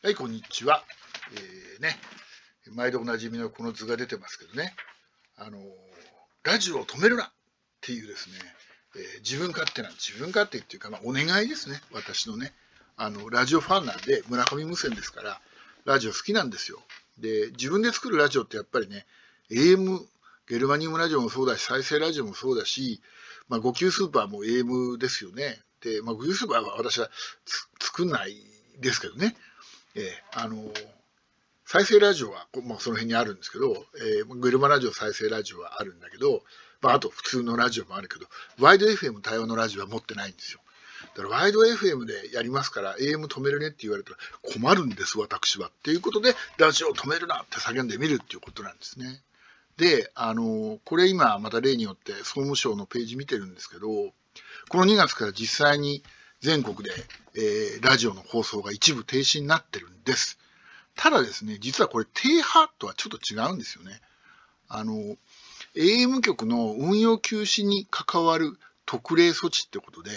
はい、こんにちは。えー、ね、毎度おなじみのこの図が出てますけどね、あのラジオを止めるなっていうですね、えー、自分勝手な、自分勝手っていうか、まあ、お願いですね、私のね、あの、ラジオファンなんで、村上無線ですから、ラジオ好きなんですよ。で、自分で作るラジオってやっぱりね、AM、ゲルマニウムラジオもそうだし、再生ラジオもそうだし、まあ、5級スーパーも AM ですよね。で、まあ、5級スーパーは私は作んないですけどね。えー、あの再生ラジオは、まあ、その辺にあるんですけど、えー、グルマラジオ再生ラジオはあるんだけど、まあ、あと普通のラジオもあるけど、ワイド FM 対応のラジオは持ってないんですよ。だからワイド FM でやりますから AM 止めるねって言われたら困るんです私はっていうことでラジオ止めるなって叫んでみるっていうことなんですね。で、あの、これ今また例によって総務省のページ見てるんですけど、この2月から実際に全国で、えー、ラジオの放送が一部停止になってるんです。ただですね、実はこれ低波とはちょっと違うんですよね。あの、AM 局の運用休止に関わる特例措置ってことで、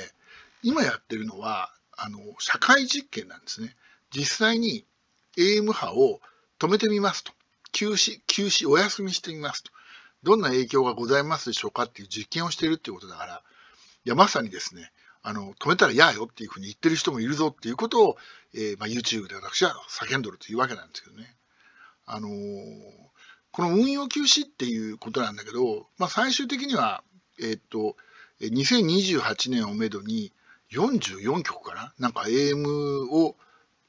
今やってるのは、あの、社会実験なんですね。実際に AM 波を止めてみますと。休止、休止、お休みしてみますと。どんな影響がございますでしょうかっていう実験をしているっていうことだから、いや、まさにですね、あの、止めたら嫌よっていうふうに言ってる人もいるぞっていうことを、えー、まあ、YouTube で私は叫んどるというわけなんですけどね。あのー、この運用休止っていうことなんだけど、まあ、最終的には、えー、っと、2028年をめどに44曲かななんか AM を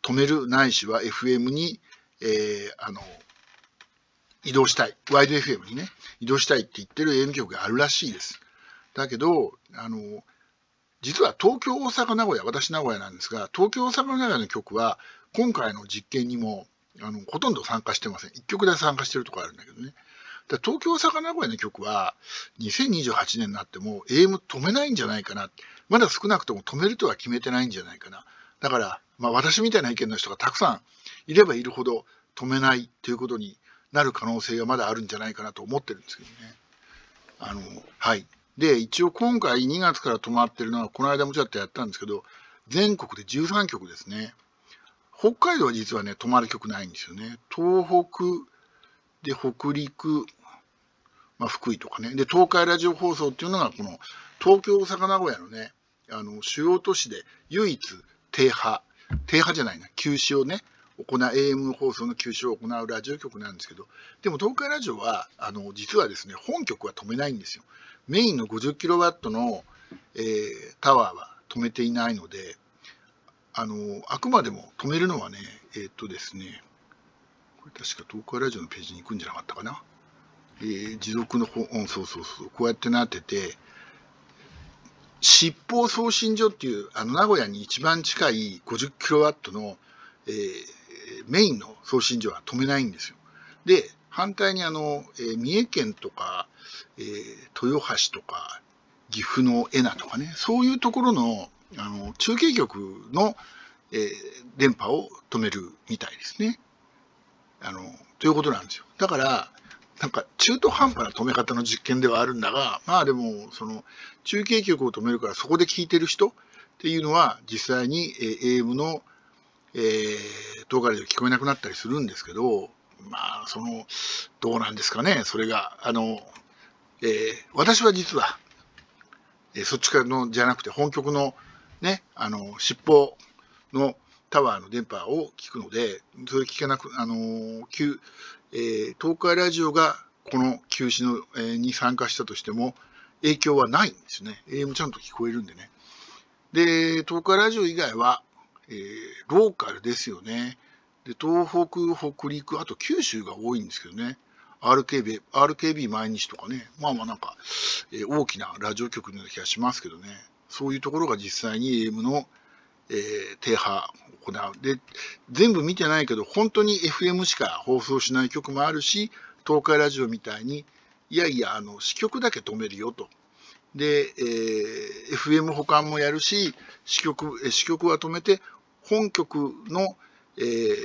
止めるないしは FM に、えー、あの、移動したい。ワイド FM にね、移動したいって言ってる AM 局があるらしいです。だけど、あの、実は東京、大阪、名古屋、私名古屋なんですが、東京、大阪、名古屋の局は、今回の実験にも、あの、ほとんど参加してません。1局で参加してるとこあるんだけどね。だ東京、大阪、名古屋の局は、2028年になっても AM 止めないんじゃないかな。まだ少なくとも止めるとは決めてないんじゃないかな。だから、まあ私みたいな意見の人がたくさんいればいるほど止めないということになる可能性がまだあるんじゃないかなと思ってるんですけどね。あの、はい。で、一応今回2月から止まってるのは、この間もちょっとやったんですけど、全国で13局ですね。北海道は実はね、止まる局ないんですよね。東北で北陸、まあ、福井とかね。で、東海ラジオ放送っていうのが、この東京、大阪、名古屋のね、あの、主要都市で唯一低波、低波じゃないな、休止をね、行う、AM 放送の休止を行うラジオ局なんですけど、でも東海ラジオは、あの、実はですね、本局は止めないんですよ。メインの 50kW の、えー、タワーは止めていないので、あの、あくまでも止めるのはね、えー、っとですね、これ確か東海ラジオのページに行くんじゃなかったかな。えー、持続の本、うん、そうそうそう、こうやってなってて、疾風送信所っていう、あの、名古屋に一番近い 50kW の、えー、メインの送信所は止めないんですよ。で、反対にあの、え、三重県とか、え、豊橋とか、岐阜の恵那とかね、そういうところのあの中継局の、えー、電波を止めるみたいですね。あのということなんですよ。だから、なんか中途半端な止め方の実験ではあるんだが、まあでも、その中継局を止めるからそこで聞いてる人っていうのは実際に、えー、AM の、えー、東海で聞こえなくなったりするんですけど、まあ、その、どうなんですかね、それが。あの、えー、私は実は、えー、そっちからのじゃなくて本局のね、あの、尻尾のタワーの電波を聞くので、それ聞けなく、あのー、えー、東海ラジオがこの休止の、えー、に参加したとしても、影響はないんですね。AM ちゃんと聞こえるんでね。で、東海ラジオ以外は、えー、ローカルですよね。で、東北、北陸、あと九州が多いんですけどね。RKB、RKB 毎日とかね。まあまあなんか、えー、大きなラジオ局のような気がしますけどね。そういうところが実際に AM の、えー、低波を行う。で、全部見てないけど、本当に FM しか放送しない曲もあるし、東海ラジオみたいに、いやいや、あの、支局だけ止めるよと。で、えー、FM 保管もやるし、支局、支局は止めて、本局の、えー、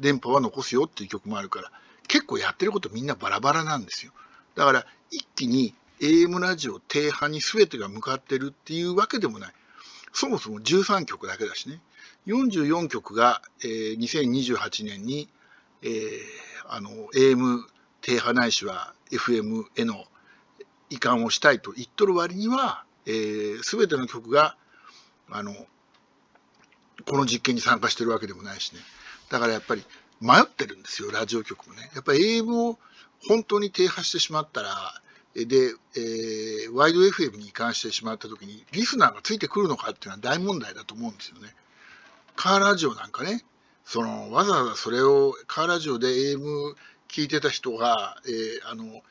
電波は残すよっていう曲もあるから、結構やってることみんなバラバラなんですよ。だから、一気に AM ラジオ低波に全てが向かってるっていうわけでもない。そもそも13曲だけだしね。44曲が、えー、2028年に、えー、あの AM 低波ないしは FM への移管をしたいと言っとる割には、えー、全ての曲があのこの実験に参加してるわけでもないしねだからやっぱり迷ってるんですよラジオ局もねやっぱり AM を本当に低波してしまったらで、えー、ワイド FM に移管してしまった時にリスナーがついてくるのかっていうのは大問題だと思うんですよね。カーラジオなんかねそのわざわざそれをカーラジオで AM 聞いてた人が、えー、あの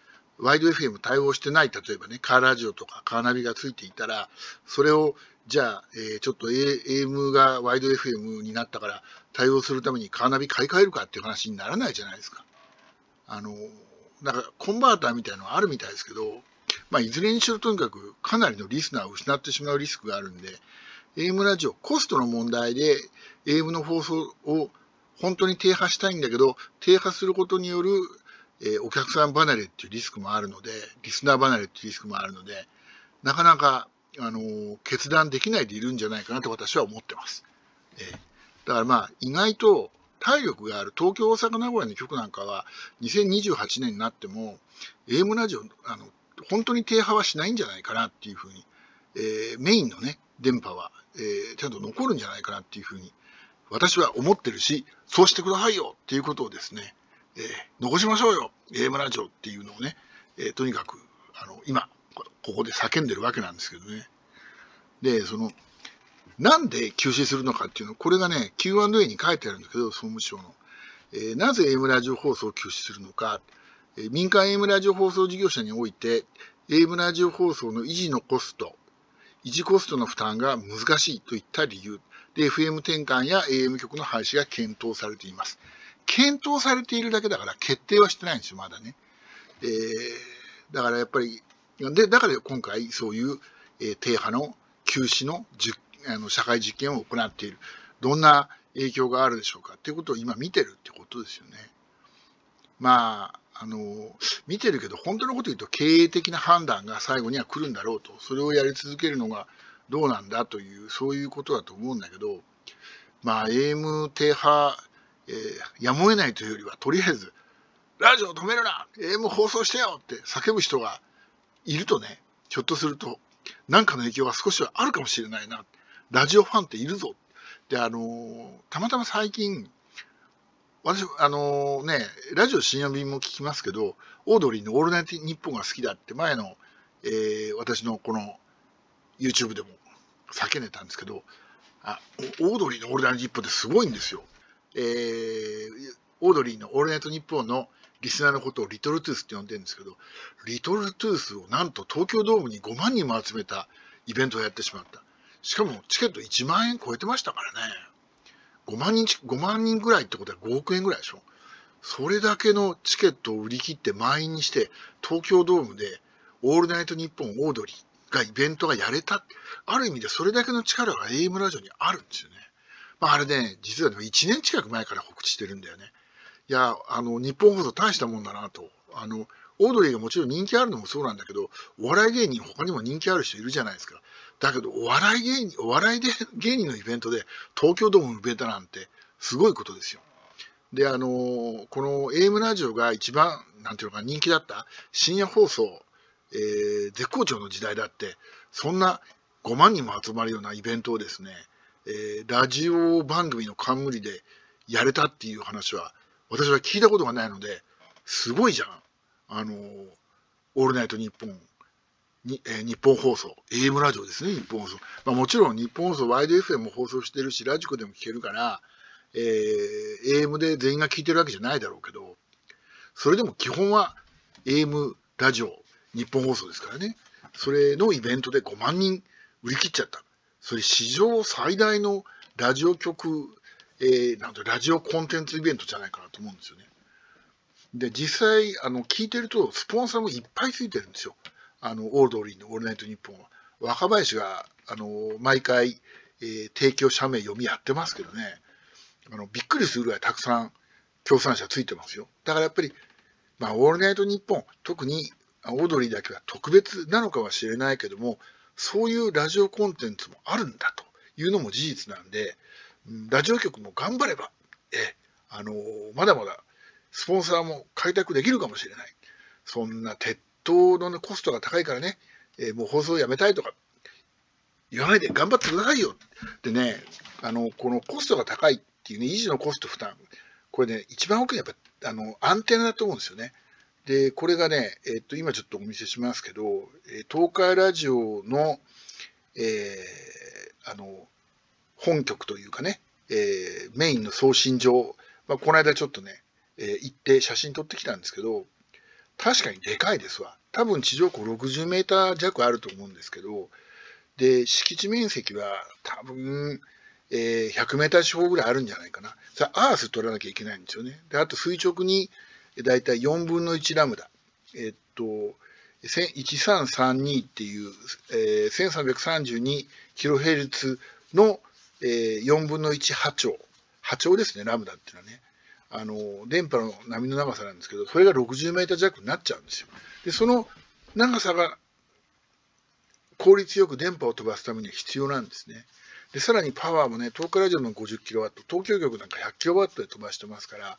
ワイド FM 対応してない例えばねカーラジオとかカーナビがついていたらそれをじゃあ、えー、ちょっと AM がワイド FM になったから対応するためにカーナビ買い替えるかっていう話にならないじゃないですか。あのだかコンバーターみたいなのはあるみたいですけど、まあ、いずれにしろとにかくかなりのリスナーを失ってしまうリスクがあるんで、AM ラジオ、コストの問題で AM の放送を本当に低波したいんだけど、低波することによる、えー、お客さん離れっていうリスクもあるので、リスナー離れっていうリスクもあるので、なかなか、あのー、決断できないでいるんじゃないかなと私は思ってます。えー、だからまあ、意外と体力がある東京、大阪、名古屋の局なんかは2028年になっても AM ラジオあの本当に低波はしないんじゃないかなっていうふうに、えー、メインのね電波は、えー、ちゃんと残るんじゃないかなっていうふうに私は思ってるしそうしてくださいよっていうことをですね、えー、残しましょうよ。AM ラジオっていうのをね、えとにかくあの今ここで叫んでるわけなんですけどね。でそのなんで休止するのかっていうの、これがね、Q&A に書いてあるんだけど、総務省の。えー、なぜ AM ラジオ放送を休止するのか、えー、民間 AM ラジオ放送事業者において、AM ラジオ放送の維持のコスト、維持コストの負担が難しいといった理由。で、FM 転換や AM 局の廃止が検討されています。検討されているだけだから決定はしてないんですよ、まだね。えー、だからやっぱり、で、だから今回そういう、えー、低波の休止のあの社会実験を行っている。どんな影響があるでしょうかっていうことを今見てるってことですよね。まあ、あの、見てるけど、本当のこと言うと経営的な判断が最後には来るんだろうと、それをやり続けるのがどうなんだという、そういうことだと思うんだけど、まあ、AM 低波、えー、やむを得ないというよりは、とりあえず、ラジオ止めるな !AM 放送してよって叫ぶ人がいるとね、ひょっとすると、何かの影響が少しはあるかもしれないな。ラジオファンっているぞ。で、あのたまたま最近、私、あのね、ラジオ深夜便も聞きますけど、オードリーのオールナイトニッポンが好きだって前の、えー、私のこの YouTube でも叫んでたんですけど、あオードリーのオールナイトニッポンってすごいんですよ。えー、オードリーのオールナイトニッポンのリスナーのことをリトルトゥースって呼んでるんですけど、リトルトゥースをなんと東京ドームに5万人も集めたイベントをやってしまった。しかもチケット1万円超えてましたからね。5万人、5万人ぐらいってことは5億円ぐらいでしょ。それだけのチケットを売り切って満員にして、東京ドームでオールナイトニッポンオードリーがイベントがやれた。ある意味でそれだけの力が AM ラジオにあるんですよね。まああれね、実はでも1年近く前から告知してるんだよね。いや、あの、日本放送大したもんだなと。あの、オードリーがもちろん人気あるのもそうなんだけど、お笑い芸人他にも人気ある人いるじゃないですか。だけど、お笑い芸人、お笑いで 芸人のイベントで東京ドームのベントなんてすごいことですよ。で、あのこの AM ラジオが一番、なんていうのか人気だった深夜放送、えー、絶好調の時代だって、そんな5万人も集まるようなイベントをですね、えー、ラジオ番組の冠でやれたっていう話は、私は聞いたことがないので、すごいじゃん。あのオールナイトニッポンに、えー、日本放送、AM ラジオですね、日本放送。まあ、もちろん日本放送、ワイド FM も放送してるし、ラジコでも聞けるから、えー、AM で全員が聞いてるわけじゃないだろうけど、それでも基本は AM ラジオ、日本放送ですからね。それのイベントで5万人売り切っちゃった。それ史上最大のラジオ局、えー、なんとラジオコンテンツイベントじゃないかなと思うんですよね。で、実際、あの、聞いてると、スポンサーもいっぱいついてるんですよ。あの、オールドリーのオールナイトニッポンは。若林が、あの、毎回、えー、提供者名読みやってますけどね、あの、びっくりするぐらいたくさん協賛者ついてますよ。だからやっぱり、まあ、オールナイトニッポン、特にオードリーだけは特別なのかはしれないけども、そういうラジオコンテンツもあるんだというのも事実なんで、ラジオ局も頑張れば、えあのまだまだスポンサーも開拓できるかもしれない。そんな鉄塔の、ねコストが高いからね、えー、もう放送やめたいとか言わないで頑張ってくださいよってね、あの、このコストが高いっていうね、維持のコスト負担、これね、一番大きいのはやっぱあのアンテナだと思うんですよね。で、これがね、えっと、今ちょっとお見せしますけど、東海ラジオの、えー、あの、本局というかね、えー、メインの送信場、まあ、この間ちょっとね、えー、行って写真撮ってきたんですけど、確かにでかいですわ。多分地上高60メーター弱あると思うんですけど、で、敷地面積は多分、えー、100メーター四方ぐらいあるんじゃないかな。さあ、アース取らなきゃいけないんですよね。で、あと垂直に、だいたい4分の1ラムダ。えっと、1332っていう、えー、1332kHz の、えー、4分の1波長。波長ですね、ラムダっていうのはね。あの、電波の波の長さなんですけど、それが60メーター弱になっちゃうんですよ。で、その長さが効率よく電波を飛ばすためには必要なんですね。で、さらにパワーもね、東海ラジオの 50kW、東京局なんか 100kW で飛ばしてますから、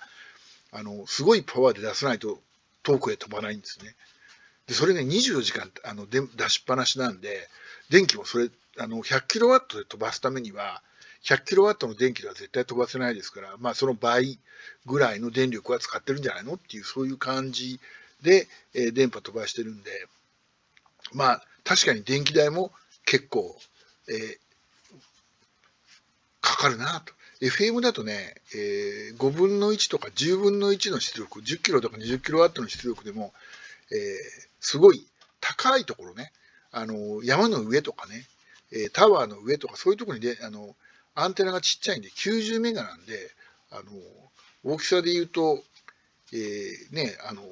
あの、すごいパワーで出さないと遠くへ飛ばないんですね。で、それね、24時間あの出しっぱなしなんで、電気もそれ、あの、100kW で飛ばすためには、100kW の電気では絶対飛ばせないですから、まあ、その倍ぐらいの電力は使ってるんじゃないのっていう、そういう感じで、えー、電波飛ばしてるんで、まあ、確かに電気代も結構、えー、かかるなと。FM だとね、えー、5分の1とか10分の1の出力、10キロとか20キロワットの出力でも、えー、すごい高いところね、あの山の上とかね、えタワーの上とかそういうところにであのアンテナがちっちゃいんで90メガなんで、あの大きさで言うと、えー、ね、あの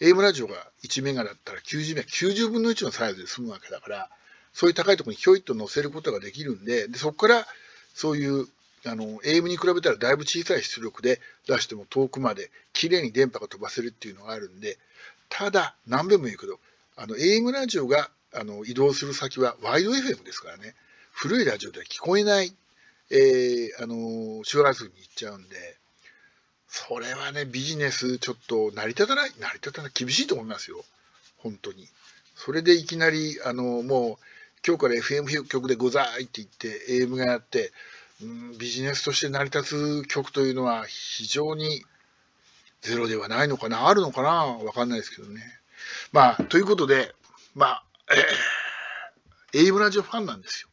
AM ラジオが1メガだったら90メガ、90分の1のサイズで済むわけだから、そういう高いところにひょいっと乗せることができるんで、でそこからそういうあの AM に比べたらだいぶ小さい出力で出しても遠くまで綺麗に電波が飛ばせるっていうのがあるんでただ何べんも言うけどあの AM ラジオがあの移動する先はワイド FM ですからね。古いラジオでは聞こえない、えー、あの周波数に行っちゃうんでそれはねビジネスちょっと成り立たない成り立たない厳しいと思いますよ。本当に。それでいきなりあのもう今日から FM 局でございって言って AM がやってビジネスとして成り立つ曲というのは非常にゼロではないのかなあるのかなわかんないですけどね。まあ、ということで、まあ、えー、AM ラジオファンなんですよ。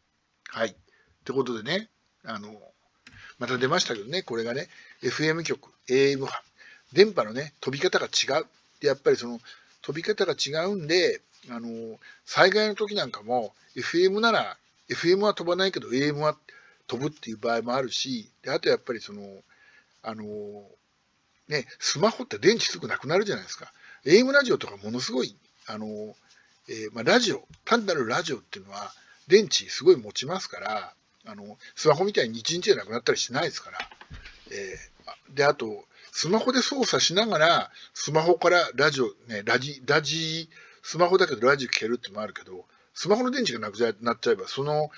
はい。ってことでね、あの、また出ましたけどね、これがね、FM 局、AM 電波のね、飛び方が違う。で、やっぱりその、飛び方が違うんで、あの、災害の時なんかも、FM なら、FM は飛ばないけど、AM は飛ぶっていう場合もあるし、であとやっぱりその、あの、ね、スマホって電池すぐなくなるじゃないですか。AM ラジオとかものすごい、あの、えー、まあ、ラジオ、単なるラジオっていうのは、電池すごい持ちますから、あの、スマホみたいに1日でなくなったりしないですから。えー、で、あと、スマホで操作しながら、スマホからラジオ、ね、ラジ、ラジ、スマホだけどラジオ聞けるってのもあるけど、スマホの電池がなくなっちゃえば、その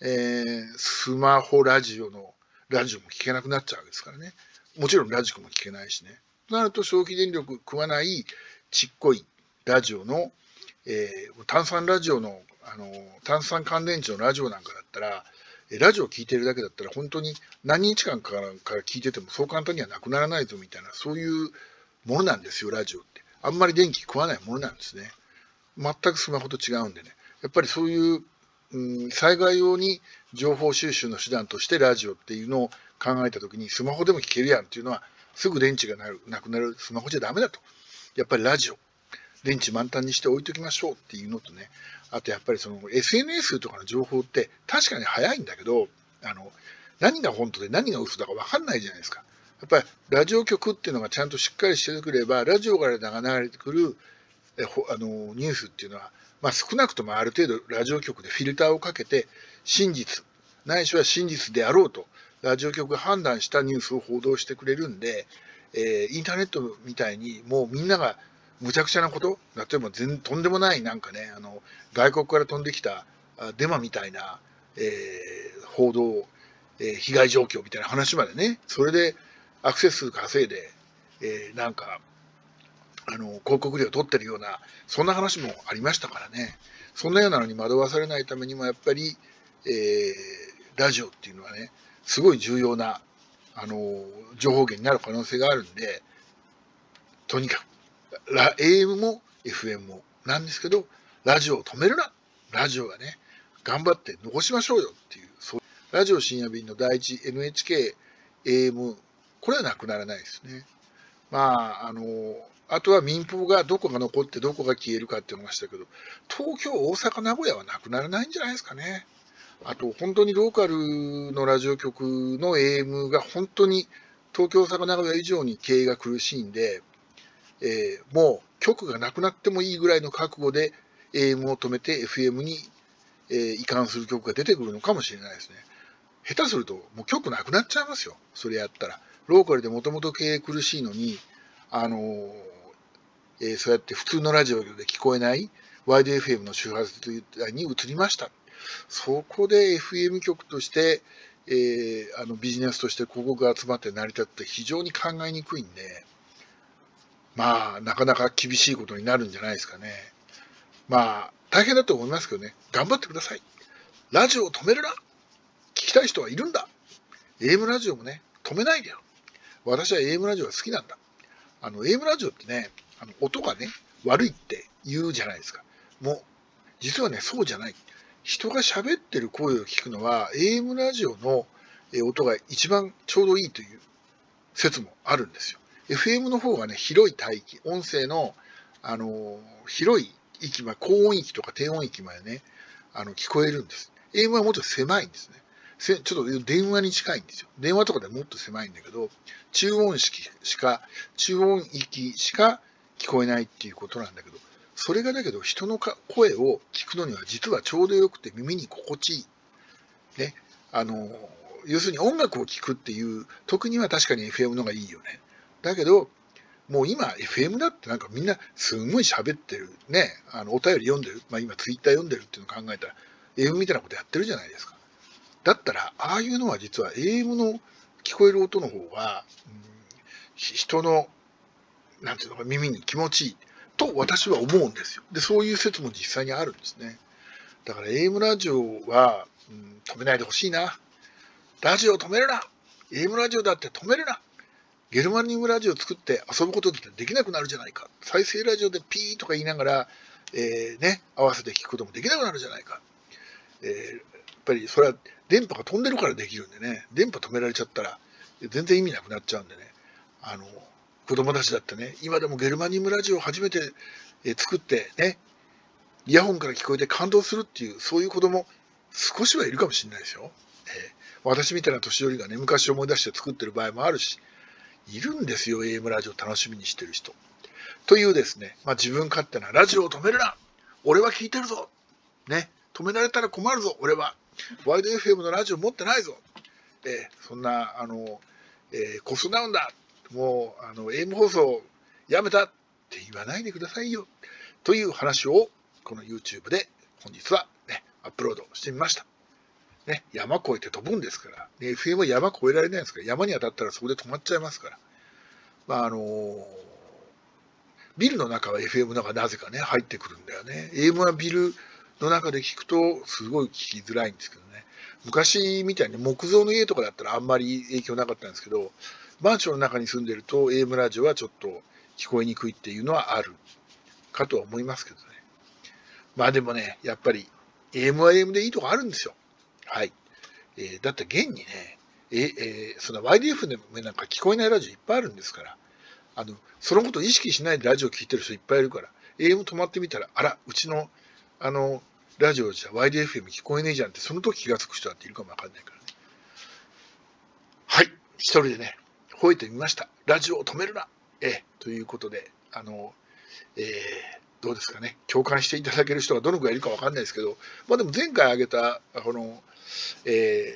えー、スマホラジオのラジオも聞けなくなっちゃうわけですからね。もちろんラジコも聞けないしね。となると消費電力食わないちっこいラジオの、えー、炭酸ラジオのあの炭酸乾電池のラジオなんかだったら、ラジオ聞いてるだけだったら本当に何日間からから聞いててもそう簡単にはなくならないぞみたいなそういうものなんですよラジオってあんまり電気食わないものなんですね全くスマホと違うんでねやっぱりそういううん、災害用に情報収集の手段としてラジオっていうのを考えた時にスマホでも聞けるやんっていうのはすぐ電池がなるなくなるスマホじゃダメだと。やっぱりラジオ。電池満タンにして置いときましょうっていうのとね。あとやっぱりその SNS とかの情報って確かに早いんだけどあの何が本当で何が嘘だか分かんないじゃないですか。やっぱりラジオ局っていうのがちゃんとしっかりしてくればラジオから流れてくるあのニュースっていうのはまあ、少なくともある程度ラジオ局でフィルターをかけて真実ないしは真実であろうとラジオ局が判断したニュースを報道してくれるんで、えー、インターネットみたいにもうみんながむちゃくちゃなこと例えば全とんでもないなんかねあの外国から飛んできたデマみたいな、えー、報道、えー、被害状況みたいな話までね、それでアクセス数稼いで、えー、なんか、あの、広告料を取ってるような、そんな話もありましたからね。そんなようなのに惑わされないためにも、やっぱり、えー、ラジオっていうのはね、すごい重要な、あの、情報源になる可能性があるんで、とにかく、AM も FM もなんですけど、ラジオを止めるなラジオがね、頑張って残しましょうよっていう、そうラジオ深夜便の第一 NHK、AM、これはなくならないですね。まあ、あの、あとは民放がどこが残ってどこが消えるかっていましたけど、東京、大阪、名古屋はなくならないんじゃないですかね。あと、本当にローカルのラジオ局の AM が本当に東京、大阪、名古屋以上に経営が苦しいんで、えー、もう局がなくなってもいいぐらいの覚悟で AM を止めて FM に、えー、移管する曲が出てくるのかもしれないですね。下手するともう局なくなっちゃいますよ。それやったら。ローカルでもともと経営苦しいのに、あのー、えー、そうやって普通のラジオで聞こえないワイド FM の周波数に移りました。そこで FM 局として、えー、あのビジネスとして広告が集まって成り立って非常に考えにくいんで、まあ、なかなか厳しいことになるんじゃないですかね。まあ、大変だと思いますけどね、頑張ってください。ラジオを止めるな聞きたい人はいるんだ !AM ラジオもね、止めないでよ。私は AM ラジオが好きなんだ。あの、AM ラジオってね、あの音がね、悪いって言うじゃないですか。もう、実はね、そうじゃない。人が喋ってる声を聞くのは、AM ラジオの音が一番ちょうどいいという説もあるんですよ。FM の方がね、広い帯域、音声の、あの、広い域ま、高音域とか低音域までね、あの、聞こえるんです。AM はもっと狭いんですね。ちょっと電話に近いんですよ。電話とかでもっと狭いんだけど、中音式しか、中音域しか聞こえないっていうことなんだけど、それがだけど人の声を聞くのには実はちょうどよくて耳に心地いい。ね。あの、要するに音楽を聴くっていう特には確かに FM のがいいよね。だけど、もう今 FM だってなんかみんなすんごい喋ってるね、あのお便り読んでる、まあ今ツイッター読んでるっていうのを考えたら AM みたいなことやってるじゃないですか。だったら、ああいうのは実は AM の聞こえる音の方が、うん、人の、なんていうのか耳に気持ちいいと私は思うんですよ。で、そういう説も実際にあるんですね。だから AM ラジオは、うん、止めないでほしいな。ラジオ止めるな !AM ラジオだって止めるなゲルマニウムラジオ作って遊ぶことってできなくなるじゃないか。再生ラジオでピーとか言いながら、えー、ね、合わせて聞くこともできなくなるじゃないか。えー、やっぱりそれは電波が飛んでるからできるんでね、電波止められちゃったら全然意味なくなっちゃうんでね、あの、子供たちだってね、今でもゲルマニウムラジオを初めて作ってね、イヤホンから聞こえて感動するっていう、そういう子供少しはいるかもしれないですよ。えー、私みたいな年寄りがね、昔思い出して作ってる場合もあるし、いるんですよ、AM ラジオ楽しみにしてる人。というですね、まあ、自分勝手なラジオを止めるな俺は聞いてるぞね、止められたら困るぞ俺はワイド FM のラジオ持ってないぞえー、そんな、あの、えー、コスダウンだもう、あの、AM 放送やめたって言わないでくださいよという話を、この YouTube で本日はね、アップロードしてみました。ね、山越えて飛ぶんですから、ね、FM は山越えられないですから、山に当たったらそこで止まっちゃいますから。まあ、あのー、ビルの中は FM の中なぜかね、入ってくるんだよね。AM はビルの中で聞くと、すごい聞きづらいんですけどね。昔みたいに木造の家とかだったらあんまり影響なかったんですけど、マンションの中に住んでると AM ラジオはちょっと聞こえにくいっていうのはあるかとは思いますけどね。まあでもね、やっぱり AM は AM でいいとこあるんですよ。はい。えー、だって現にね、ええー、その YDF でもなんか聞こえないラジオいっぱいあるんですから、あの、そのことを意識しないでラジオ聞いてる人いっぱいいるから、AM 止まってみたら、あら、うちの、あの、ラジオじゃ YDFM 聞こえねえじゃんって、その時気がつく人だっているかもわかんないからね。はい。一人でね、吠えてみました。ラジオを止めるなえ、ということで、あの、えー、どうですかね、共感していただける人がどのくらいいるかわかんないですけど、まあでも前回挙げた、この、え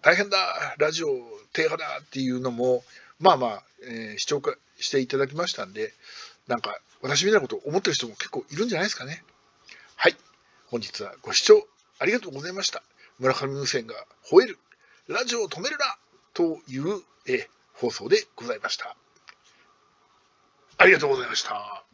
ー、大変だ、ラジオ低波だっていうのも、まあまあ、えー、視聴していただきましたんで、なんか私みたいなことを思ってる人も結構いるんじゃないですかね。はい。本日はご視聴ありがとうございました。村上無線が吠えるラジオを止めるなという、えー放送でございました。ありがとうございました。